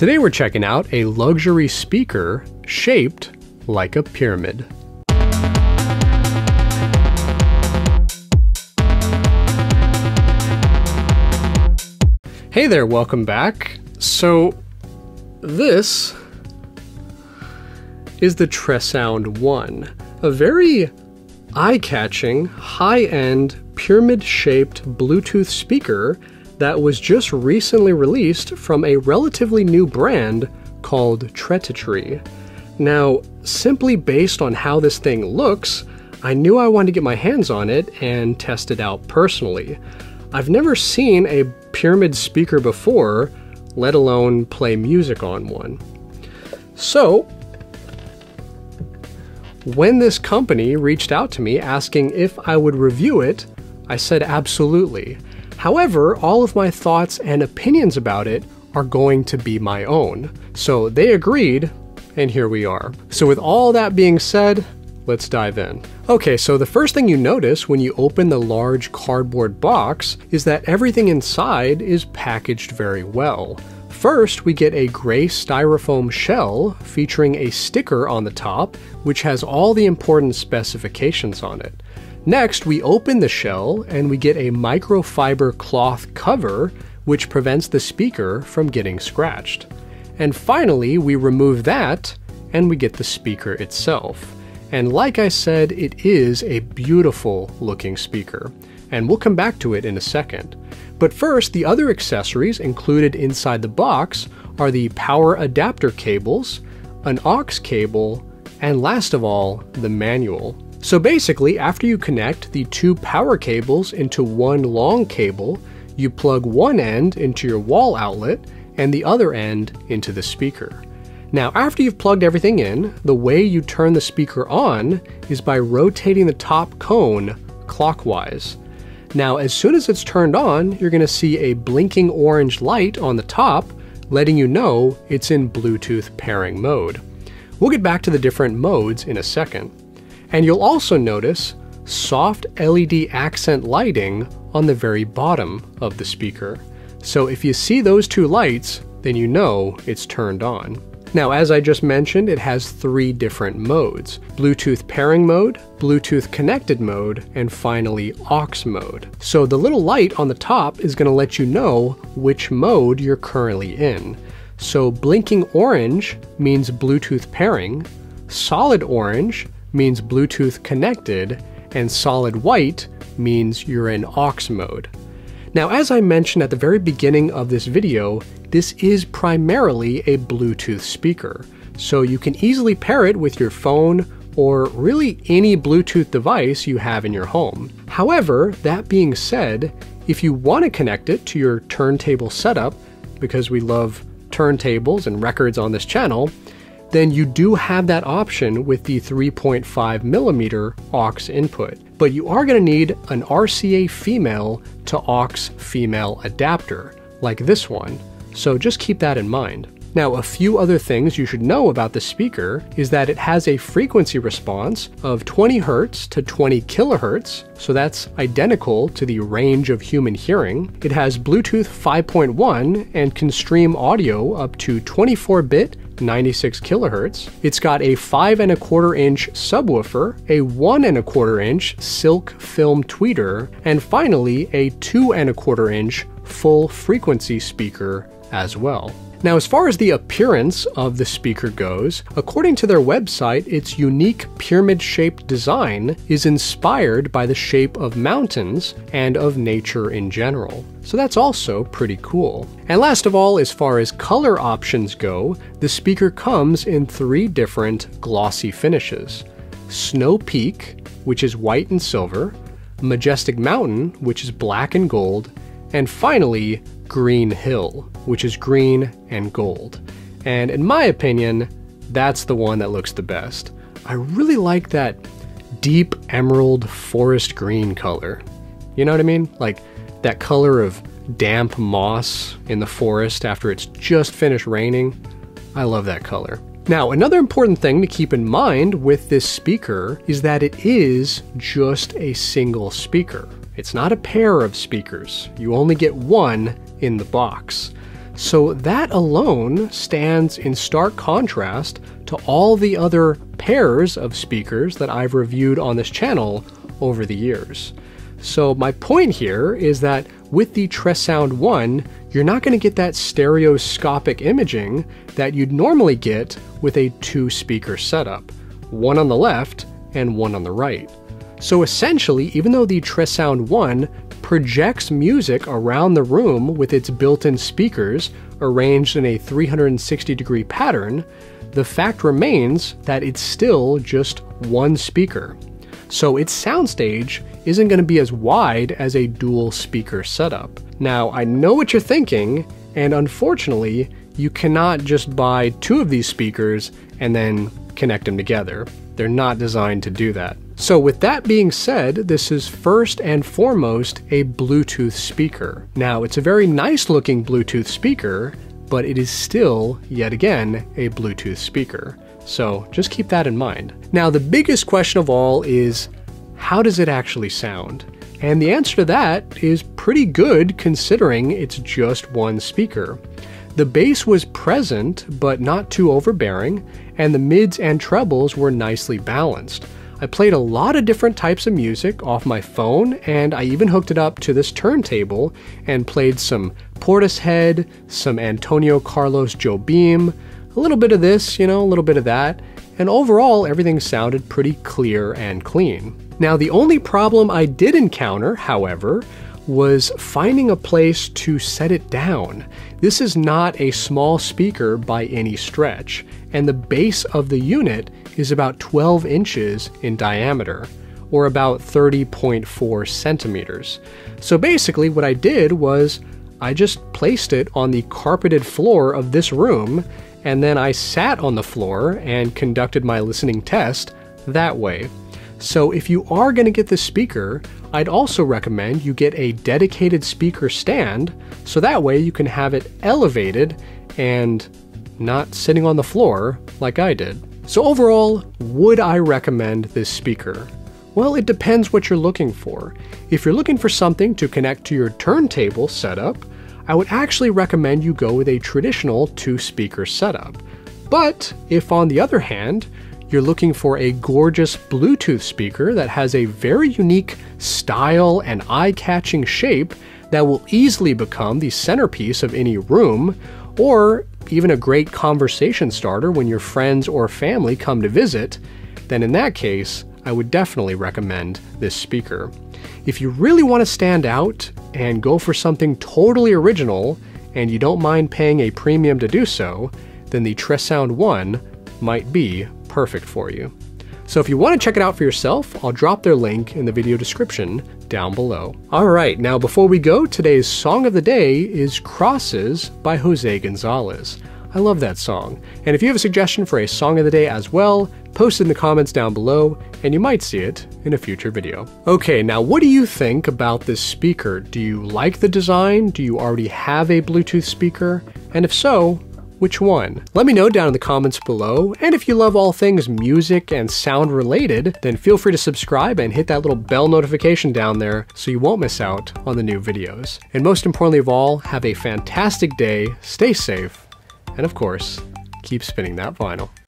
Today we're checking out a luxury speaker shaped like a pyramid. Hey there, welcome back. So, this is the Tresound 1, a very eye catching, high end, pyramid shaped Bluetooth speaker that was just recently released from a relatively new brand called Trettitre. Now, simply based on how this thing looks, I knew I wanted to get my hands on it and test it out personally. I've never seen a pyramid speaker before, let alone play music on one. So, when this company reached out to me asking if I would review it, I said absolutely. However, all of my thoughts and opinions about it are going to be my own. So they agreed, and here we are. So, with all that being said, let's dive in. Okay, so the first thing you notice when you open the large cardboard box is that everything inside is packaged very well. First, we get a gray styrofoam shell featuring a sticker on the top, which has all the important specifications on it. Next, we open the shell and we get a microfiber cloth cover, which prevents the speaker from getting scratched. And finally, we remove that and we get the speaker itself. And like I said, it is a beautiful looking speaker, and we'll come back to it in a second. But first, the other accessories included inside the box are the power adapter cables, an aux cable, and last of all, the manual. So basically, after you connect the two power cables into one long cable, you plug one end into your wall outlet and the other end into the speaker. Now, after you've plugged everything in, the way you turn the speaker on is by rotating the top cone clockwise. Now, as soon as it's turned on, you're going to see a blinking orange light on the top, letting you know it's in Bluetooth pairing mode. We'll get back to the different modes in a second. And you'll also notice soft LED accent lighting on the very bottom of the speaker. So if you see those two lights, then you know it's turned on. Now, as I just mentioned, it has three different modes Bluetooth pairing mode, Bluetooth connected mode, and finally aux mode. So the little light on the top is going to let you know which mode you're currently in. So blinking orange means Bluetooth pairing, solid orange means Bluetooth connected, and solid white means you're in aux mode. Now, as I mentioned at the very beginning of this video, this is primarily a Bluetooth speaker, so you can easily pair it with your phone or really any Bluetooth device you have in your home. However, that being said, if you want to connect it to your turntable setup, because we love turntables and records on this channel, then you do have that option with the 3.5 millimeter aux input. But you are going to need an RCA female to aux female adapter, like this one, so just keep that in mind. Now, a few other things you should know about the speaker is that it has a frequency response of 20 Hz to 20 kHz, so that's identical to the range of human hearing. It has Bluetooth 5.1 and can stream audio up to 24 bit 96 kilohertz. It's got a five and a quarter inch subwoofer, a one and a quarter inch silk film tweeter, and finally a two and a quarter inch full frequency speaker as well. Now, as far as the appearance of the speaker goes, according to their website, its unique pyramid shaped design is inspired by the shape of mountains and of nature in general. So that's also pretty cool. And last of all, as far as color options go, the speaker comes in three different glossy finishes Snow Peak, which is white and silver, Majestic Mountain, which is black and gold, and finally, Green Hill, which is green and gold. And in my opinion, that's the one that looks the best. I really like that deep emerald forest green color. You know what I mean? Like that color of damp moss in the forest after it's just finished raining. I love that color. Now, another important thing to keep in mind with this speaker is that it is just a single speaker. It's not a pair of speakers. You only get one in the box. So that alone stands in stark contrast to all the other pairs of speakers that I've reviewed on this channel over the years. So my point here is that with the Tresound 1, you're not going to get that stereoscopic imaging that you'd normally get with a two speaker setup, one on the left and one on the right. So essentially, even though the Tresound 1 projects music around the room with its built-in speakers arranged in a 360 degree pattern, the fact remains that it's still just one speaker. So its soundstage isn't going to be as wide as a dual speaker setup. Now, I know what you're thinking, and unfortunately, you cannot just buy two of these speakers and then connect them together. They're not designed to do that. So with that being said, this is first and foremost a Bluetooth speaker. Now, it's a very nice looking Bluetooth speaker, but it is still, yet again, a Bluetooth speaker. So just keep that in mind. Now, the biggest question of all is how does it actually sound? And the answer to that is pretty good considering it's just one speaker. The bass was present, but not too overbearing, and the mids and trebles were nicely balanced. I played a lot of different types of music off my phone, and I even hooked it up to this turntable and played some Portishead, some Antonio Carlos Jobim, a little bit of this, you know, a little bit of that, and overall everything sounded pretty clear and clean. Now, the only problem I did encounter, however, was finding a place to set it down. This is not a small speaker by any stretch, and the base of the unit is about 12 inches in diameter, or about 30.4 centimeters. So basically, what I did was I just placed it on the carpeted floor of this room, and then I sat on the floor and conducted my listening test that way. So if you are going to get this speaker, I'd also recommend you get a dedicated speaker stand so that way you can have it elevated and not sitting on the floor like I did. So overall, would I recommend this speaker? Well, it depends what you're looking for. If you're looking for something to connect to your turntable setup, I would actually recommend you go with a traditional two speaker setup. But if on the other hand, you're looking for a gorgeous Bluetooth speaker that has a very unique style and eye catching shape that will easily become the centerpiece of any room, or even a great conversation starter when your friends or family come to visit, then in that case, I would definitely recommend this speaker. If you really want to stand out and go for something totally original, and you don't mind paying a premium to do so, then the Tresound 1 might be perfect for you. So if you want to check it out for yourself, I'll drop their link in the video description down below. Alright, now before we go, today's song of the day is Crosses by Jose Gonzalez. I love that song. And if you have a suggestion for a song of the day as well, post it in the comments down below, and you might see it in a future video. Okay, now what do you think about this speaker? Do you like the design? Do you already have a Bluetooth speaker? And if so, which one? Let me know down in the comments below, and if you love all things music and sound related, then feel free to subscribe and hit that little bell notification down there so you won't miss out on the new videos. And most importantly of all, have a fantastic day, stay safe, and of course, keep spinning that vinyl.